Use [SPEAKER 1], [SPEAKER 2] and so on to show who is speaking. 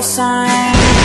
[SPEAKER 1] sign.